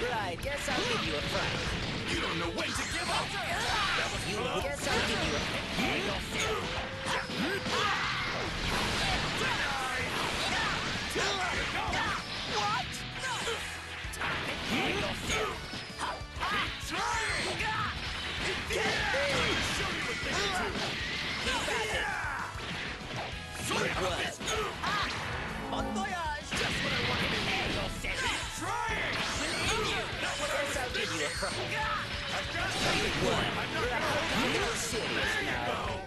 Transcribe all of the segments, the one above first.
Right, guess I'll give you a fright. You don't know when to give up! That was You guess I'll give you a Hang yourself. What? Hang yourself. Keep at it. Good work. Bon voyage. Just what I wanted to hang yourself. Trying! Guess I'll give you a fright. I've got Good something! I'm not gonna a little serious now.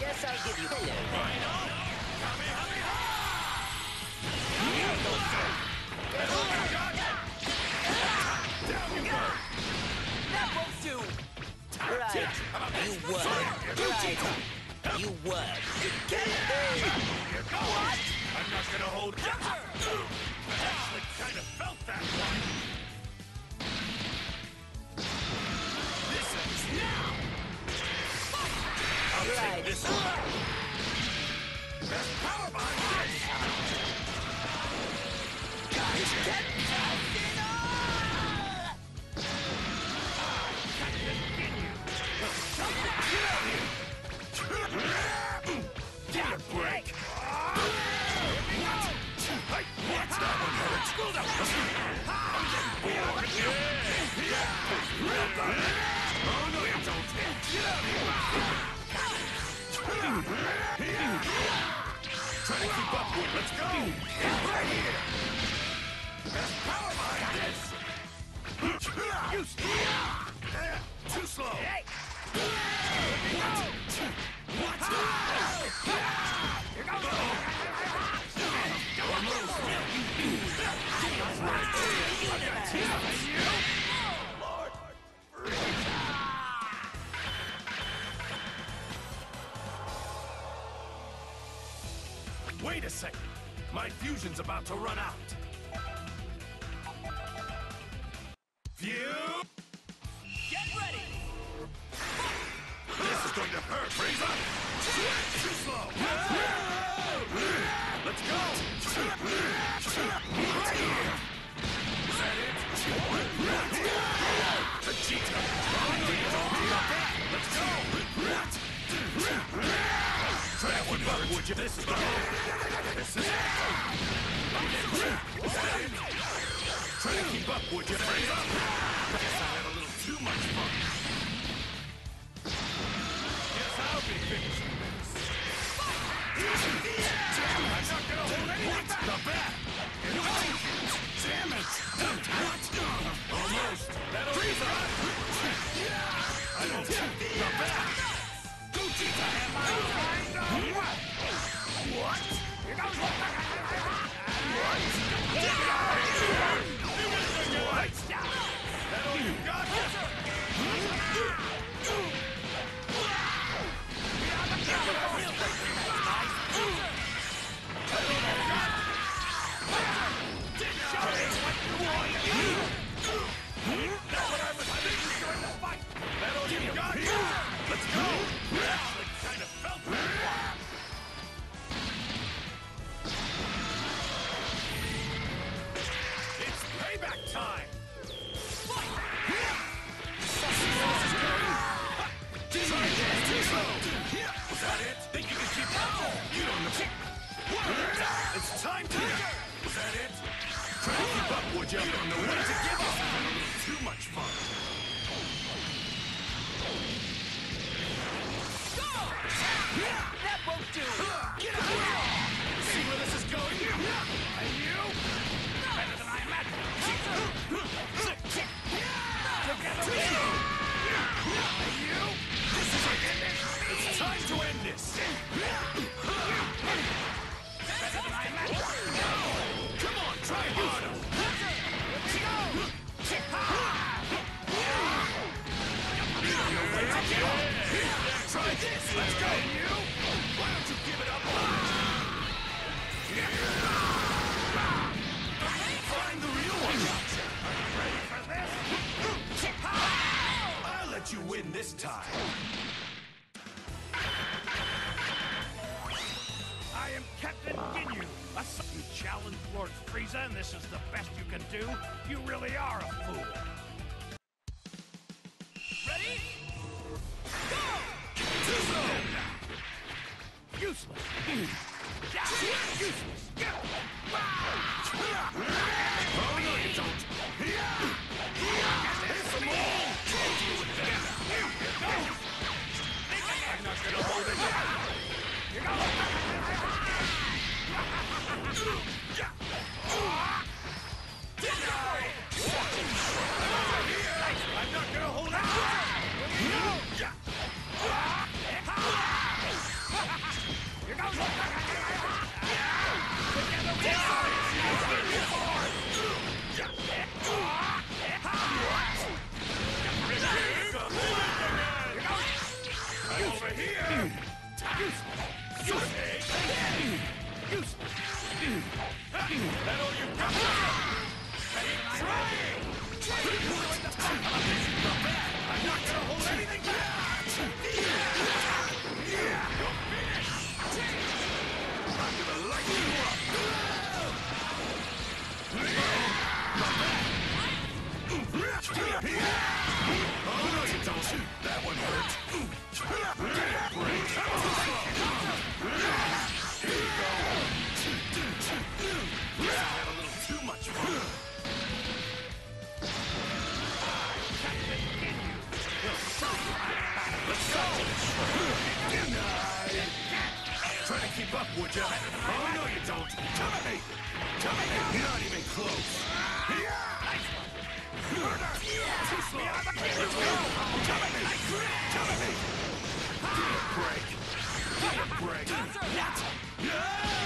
Guess I'll give you hello. Right on! Kamehameha! Hang yourself. Oh. You were you gave work. Here goes! What? I'm not gonna hold I actually kind of felt that one! This ends now! I'll Right. take this one! Best power behind this! Give keep up with Let's go! Right here! Best power behind this! You stop! Too slow! What? Here goes! Wait a second! My fusion's about to run out! View! Get ready! This is going to hurt! Freeze up! Too slow! Let's go! Right here! Is that it? Vegeta! Let's go! This is the This is? Try to keep up, would you? Guess I had a little too much fun. Damn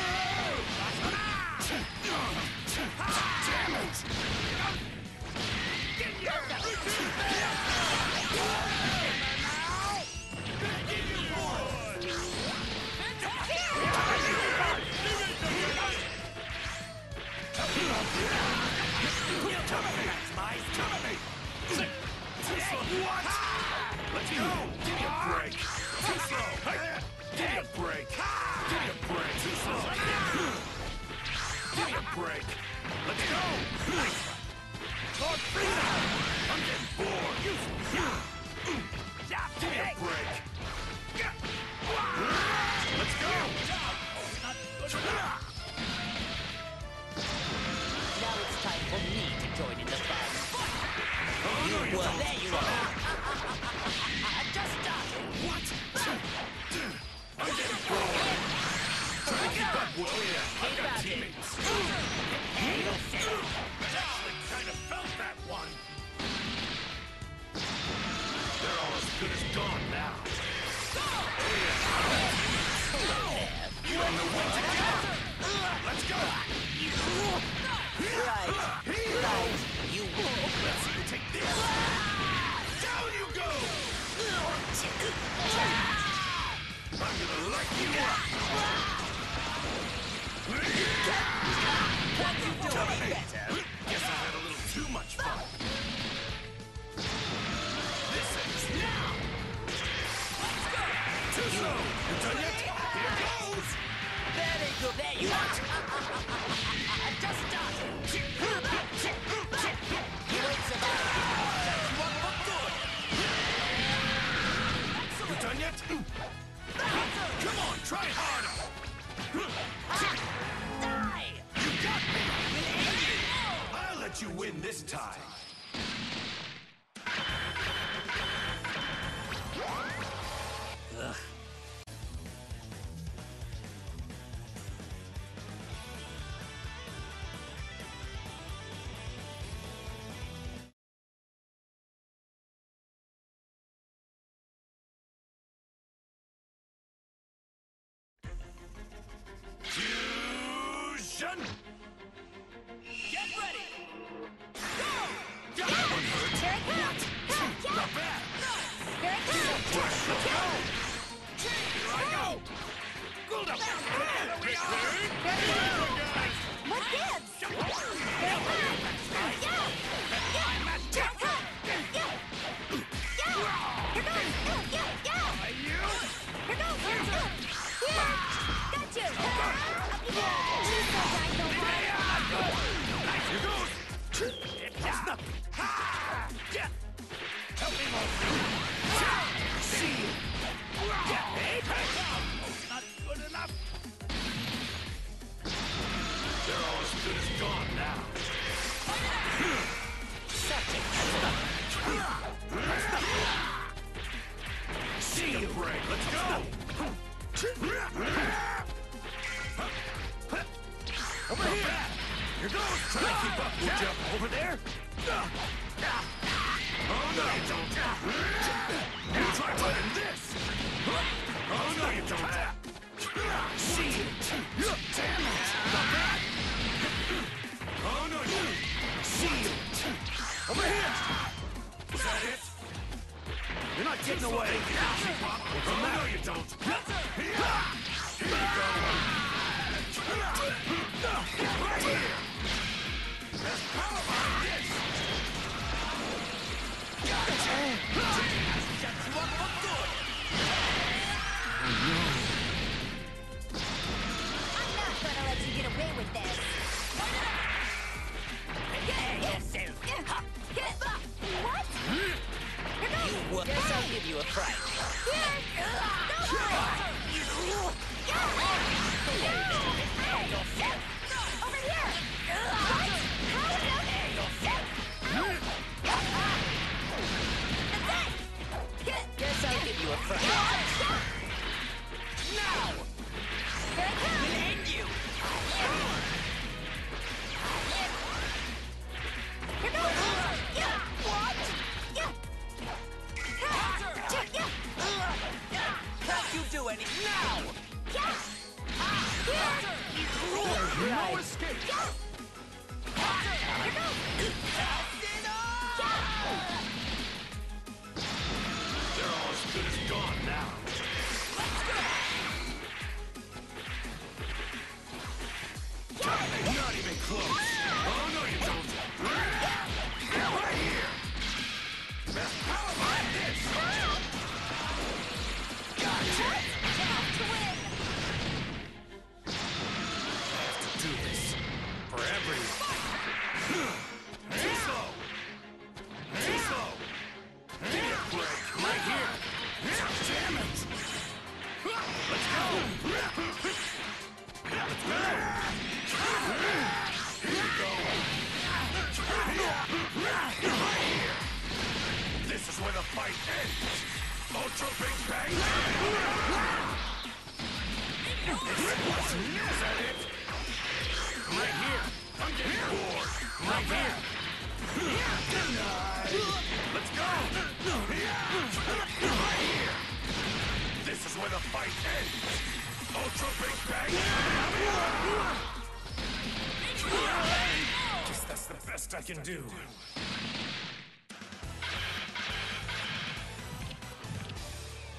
do.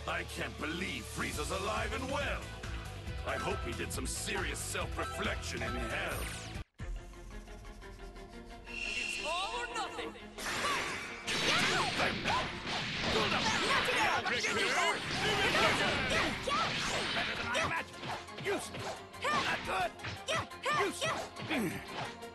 I can't believe Frieza's alive and well. I hope he did some serious self-reflection in hell. It's all or nothing. Better than I imagined. Useless. Not good. Here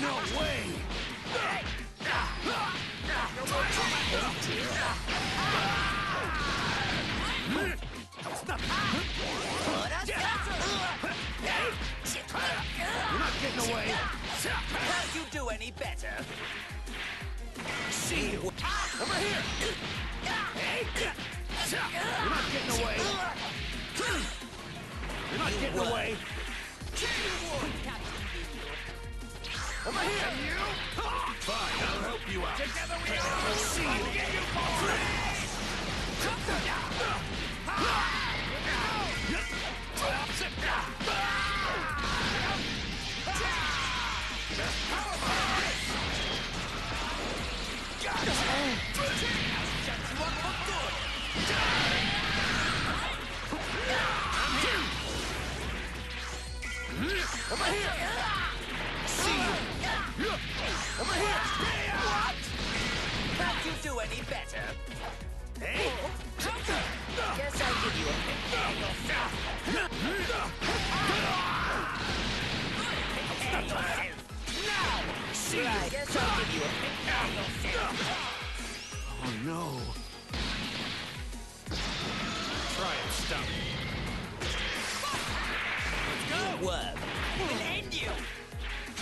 No way. You're not getting away. Can't you do any better? See you. Over here. Hey! You're not getting away. You're not getting away. Come here! You? Fine, I'll help you out. Together we are! See you! Get you Over here! Here! What? Can't you do any better? Hey! Guess I'll give you a pick Now! See guess I'll give you a pick Oh no! Try and stop me. Let's go! Worm! I will end you!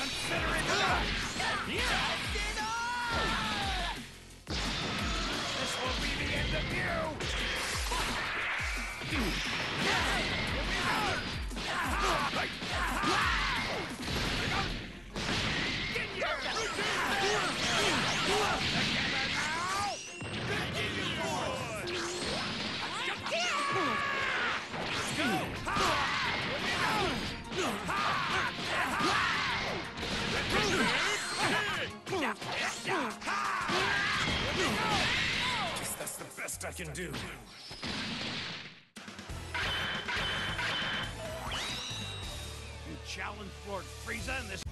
Consider it done! Justin! This will be the end of you! Like can do. You challenge Lord Frieza in this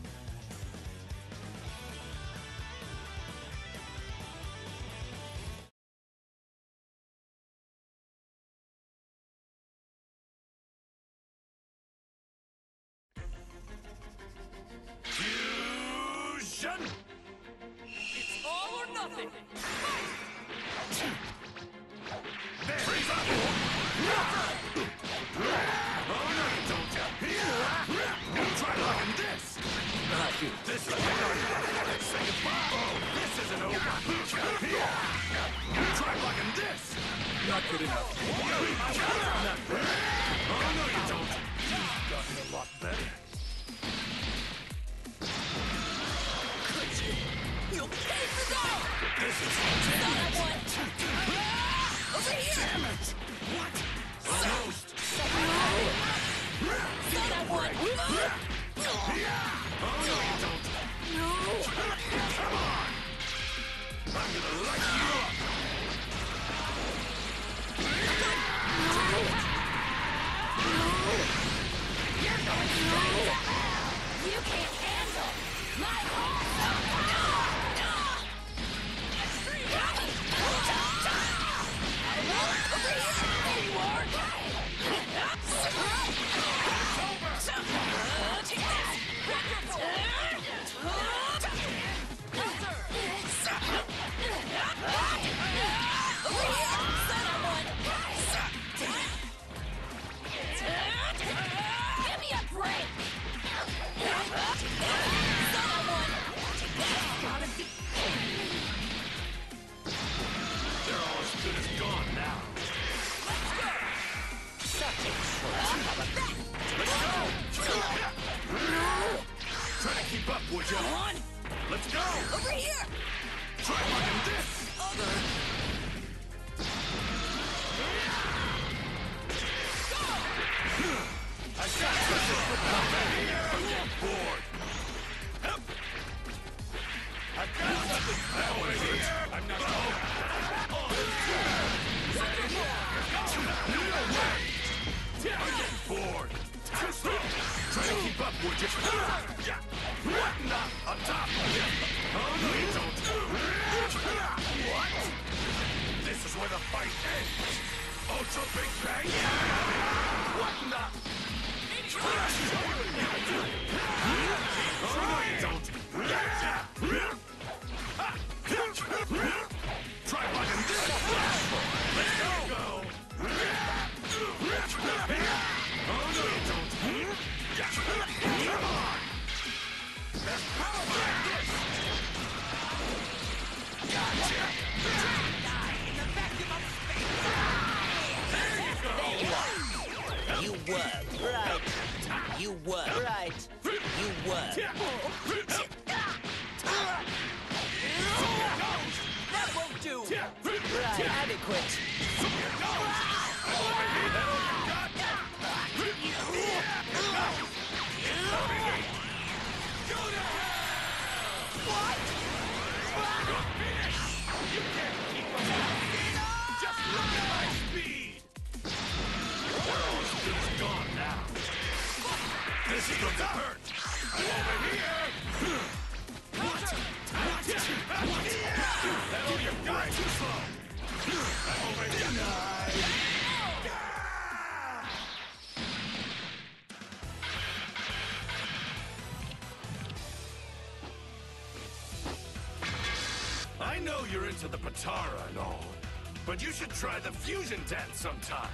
try the fusion dance sometime.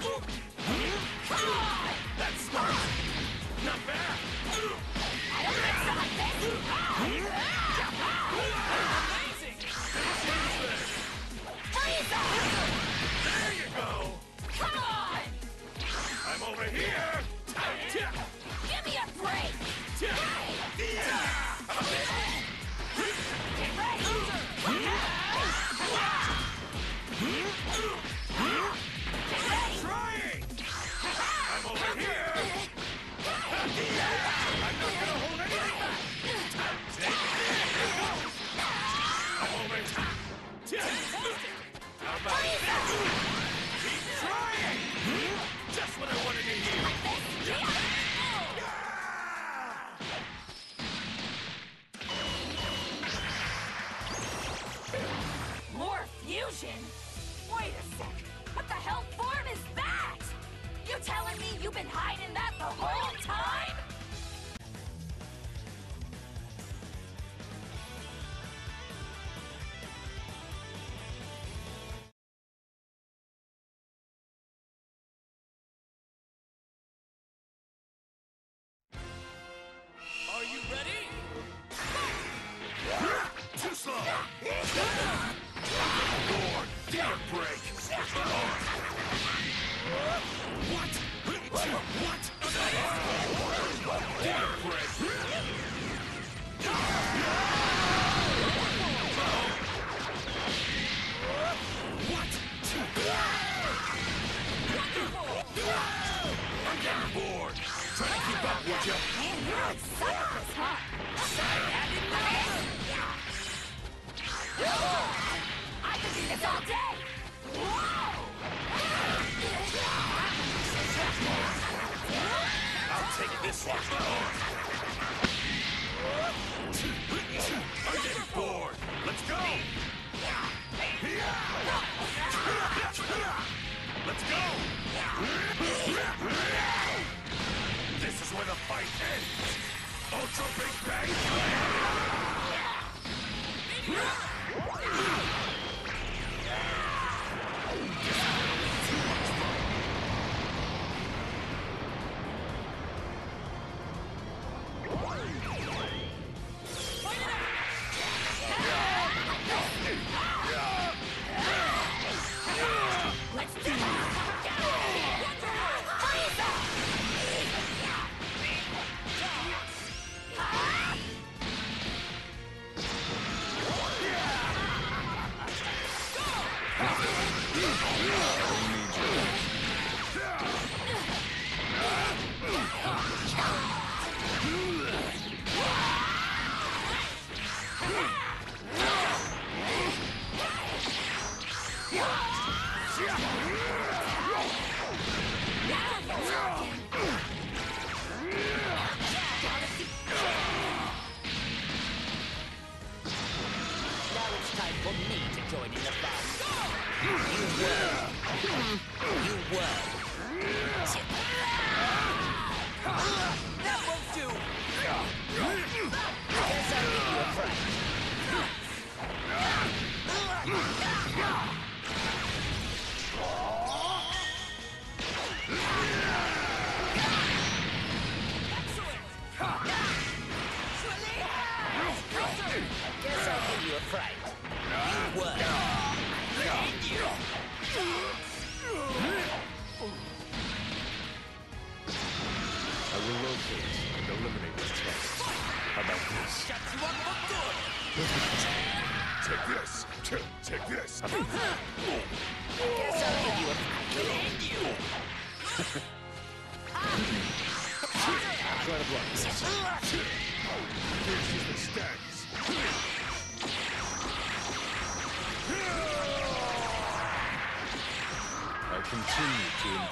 That's smart! Not fair! I don't expect this!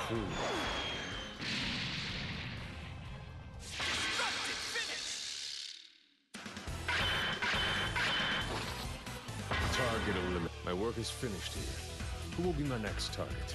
Target eliminated. My work is finished here. Who will be my next target?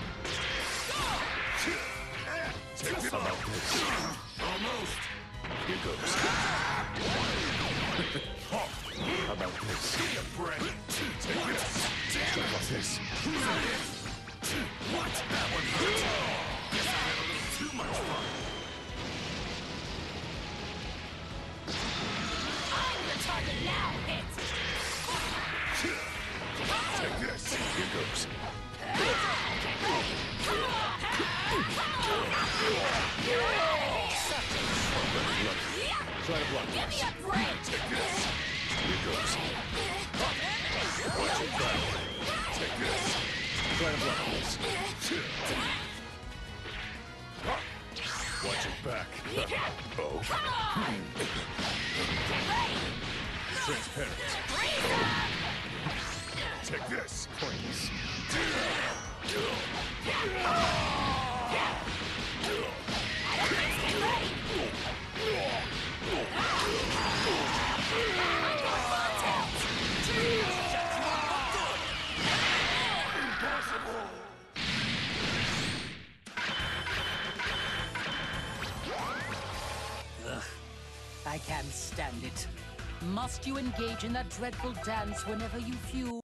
Take this. About this? Almost. Here goes. How about this? Me a break. Take this. How about this? What? That one hurt. Guess I had a little too much fun. I'm the target now, hit. Take this. Here goes. Try to block Give me a break. Take this. Here goes. Watch it back. Take this. Try to block this. Watch it back. Transparent. Take this. Pointless. Must you engage in that dreadful dance whenever you feel?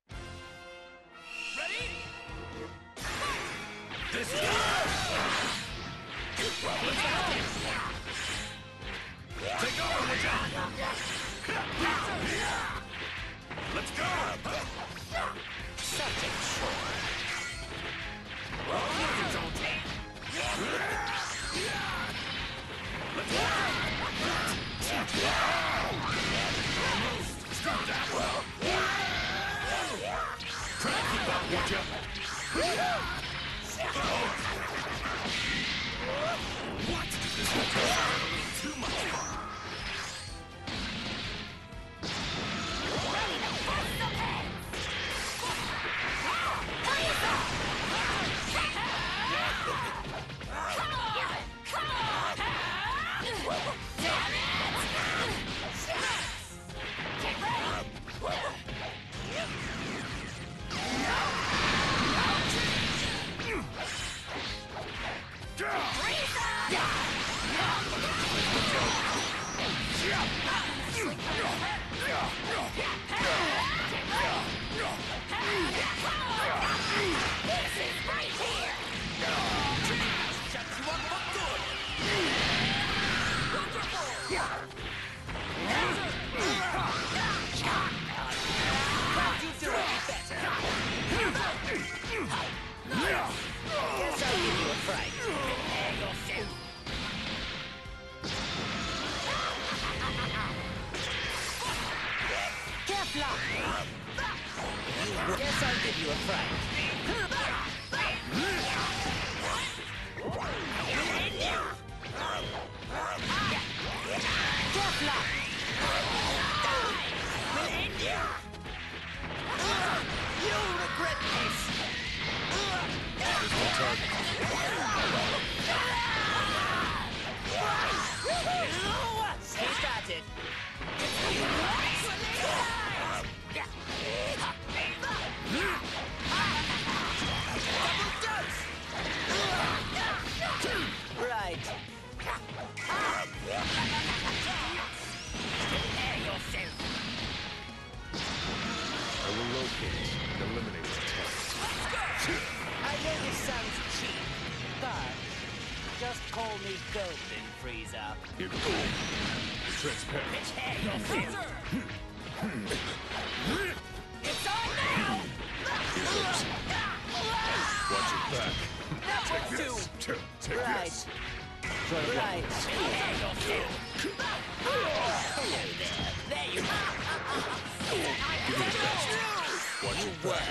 work.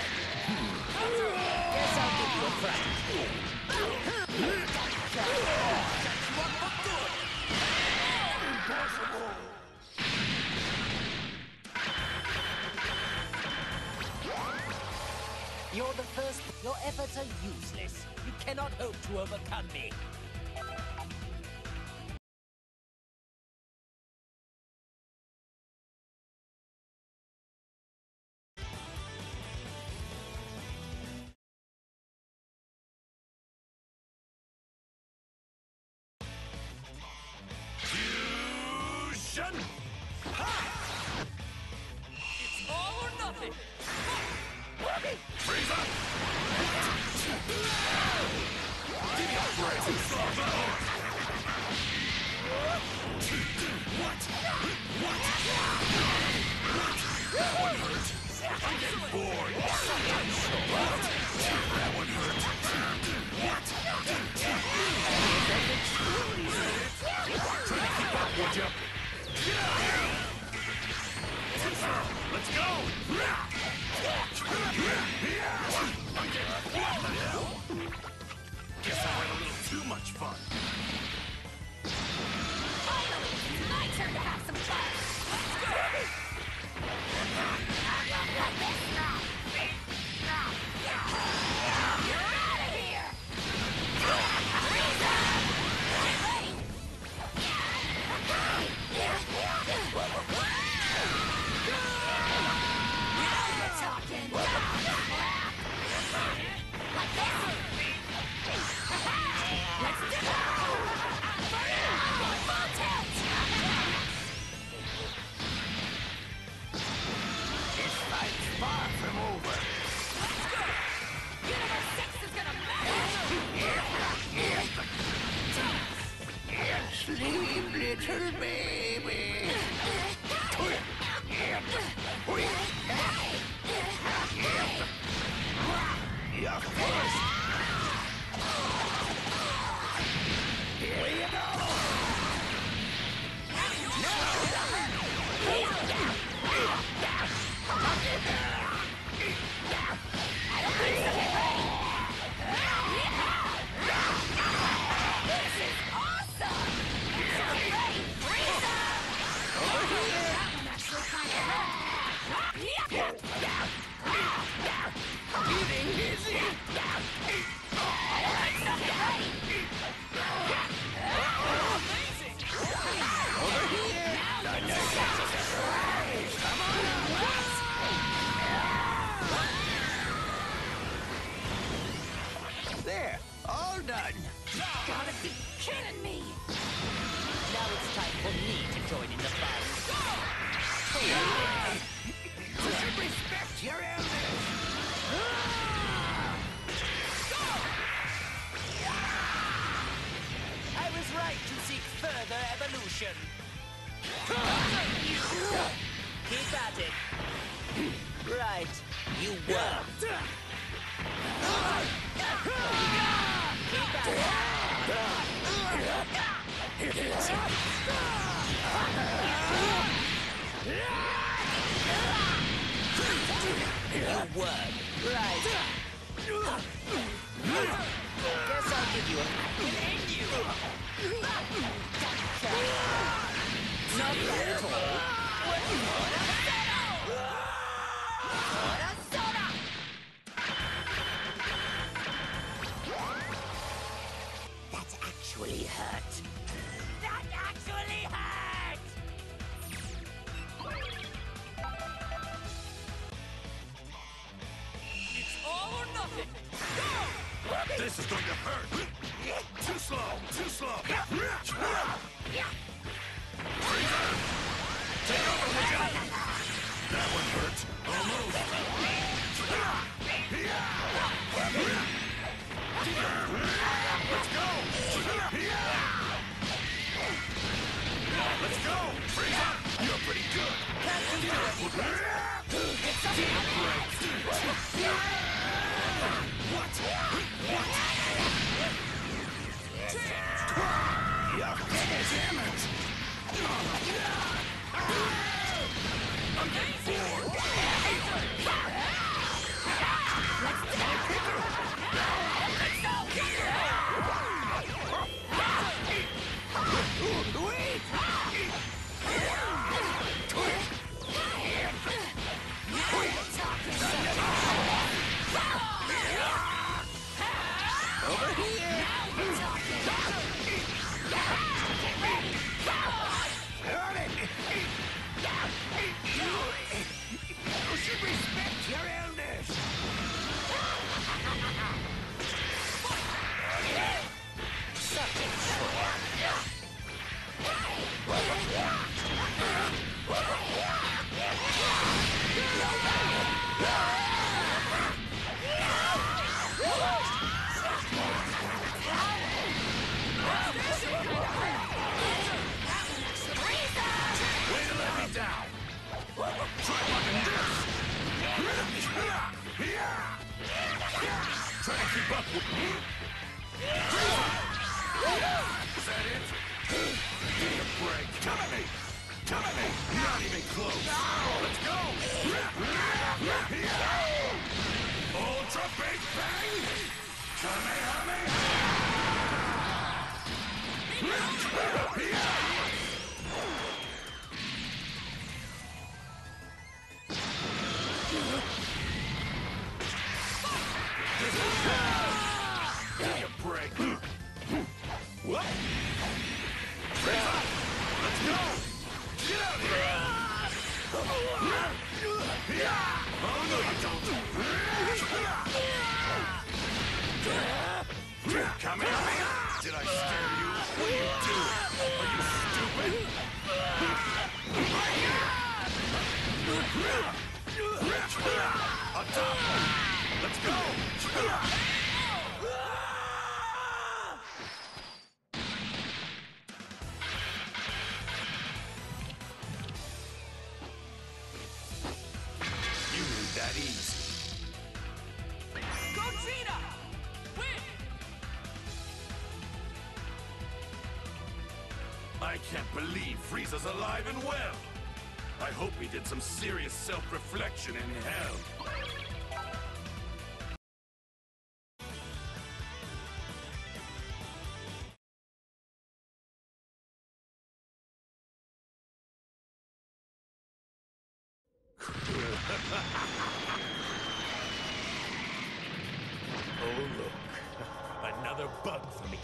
Guess I'll give you a You're the first. Your efforts are useless. You cannot hope to overcome me. action! Keep at it! Right, you won! Keep at it! You won! Right! Guess I'll give you a... Thank you! Not bad at all. Over here! Now we're talking! Get ready! You should respect your elders!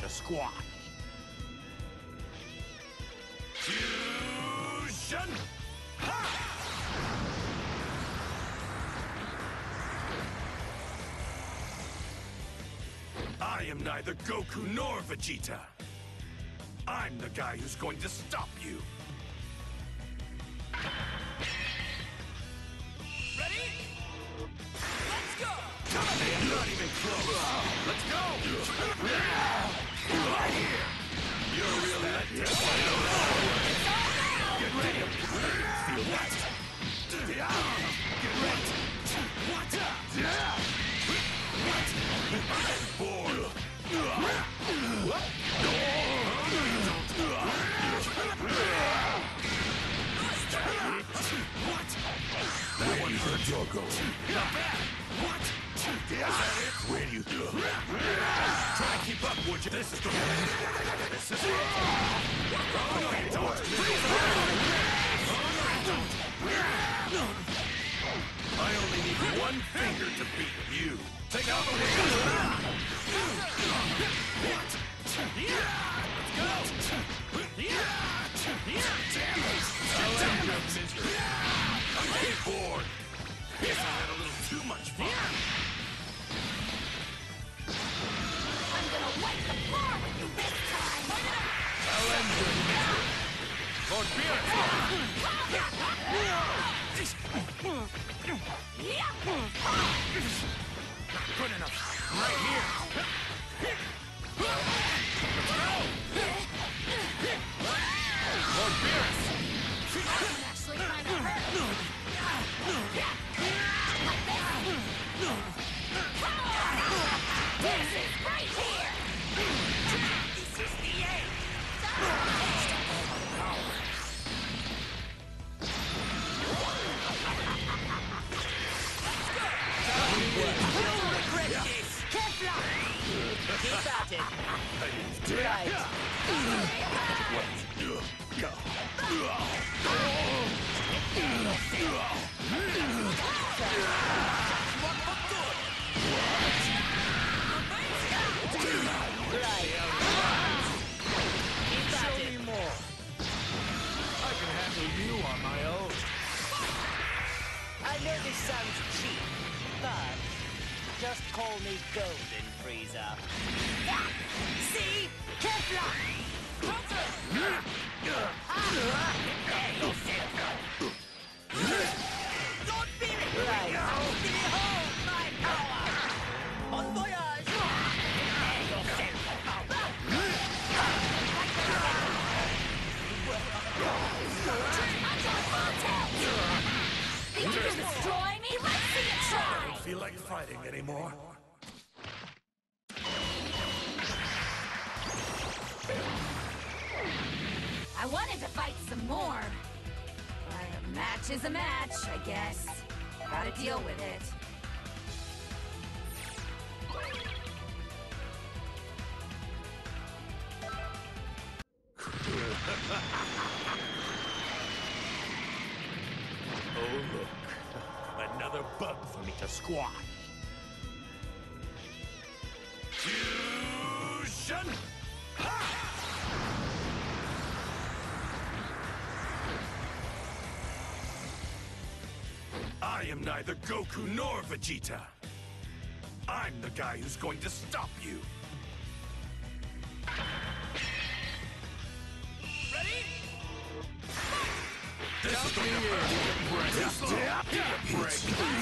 To squash. Fusion! I am neither Goku nor Vegeta. I'm the guy who's going to stop you. Ready? Let's go! Not even close. Let's go! What? That one hurt, Doggo. Not bad. What? That? Where do you go? Try to keep up, would you? This is the This is it. Oh, no, you don't. Please, oh, no, you don't. I only need one finger to beat you. Take out the. What? Let's go. Damn it. I'm getting bored. Guess I had a little too much fun. Good enough. Right here. Oh, look. Another bug for me to squash. Fusion! I am neither Goku nor Vegeta. I'm the guy who's going to stop you. Break.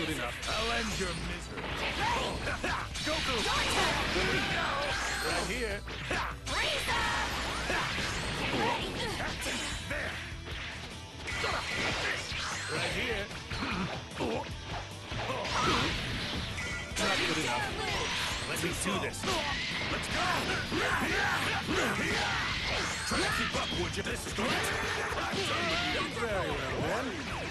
good enough. I'll end your misery. Goku, right here. There. Right here. Not good enough. Let me do this. Let's go. Try to keep up, would you? This is great. I'm done with you. Very well, then.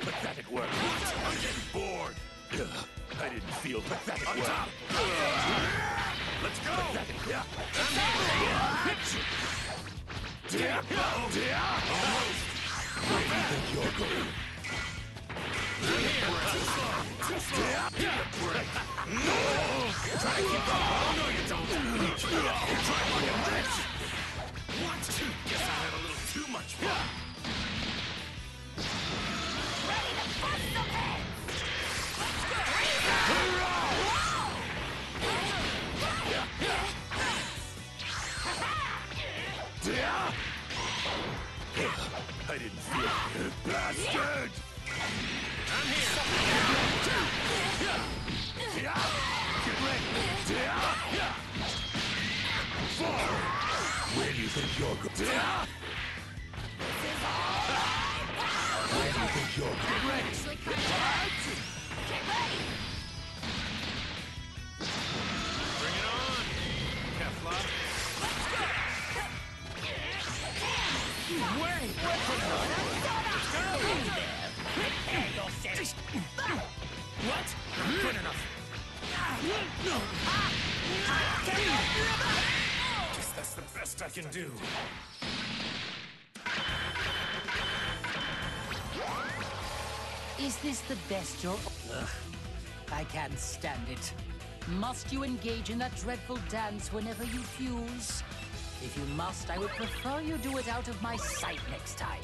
Pathetic work. I'm getting bored. I didn't feel pathetic work. Try to keep up. Oh, no, you don't. Try fucking this. What? Bastard! I'm here. Get. Where do you think you're going? Where do you think you're going? Get ready. Bring it on. Kefla. What? Good enough. Guess that's the best I can do. Is this the best you're... Ugh, I can't stand it. Must you engage in that dreadful dance whenever you fuse? If you must, I would prefer you do it out of my sight next time.